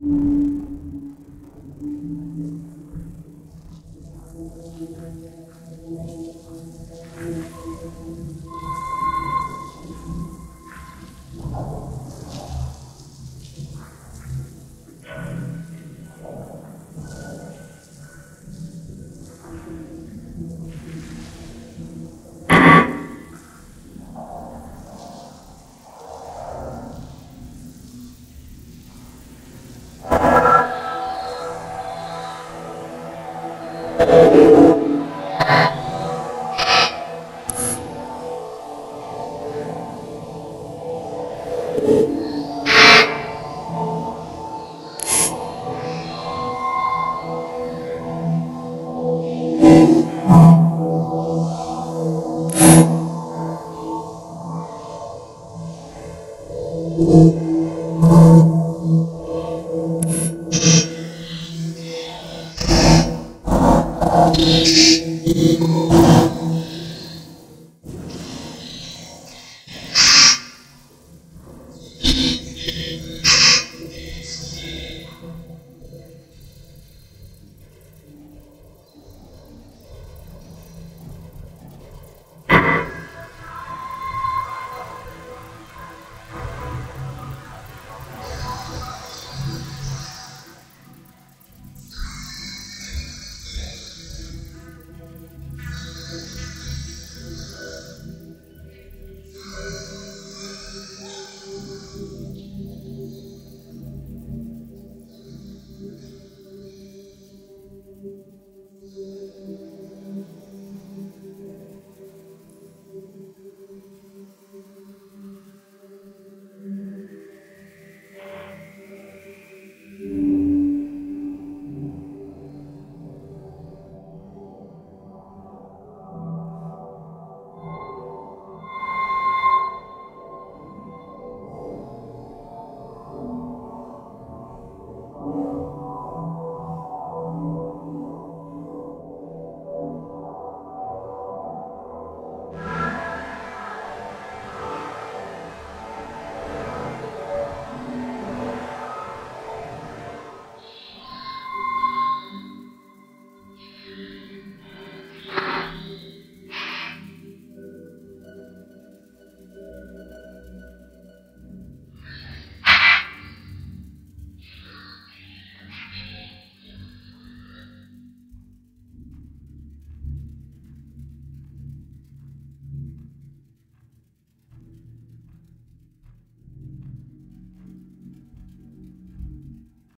you Thank mm -hmm. you. Chico. Thank you.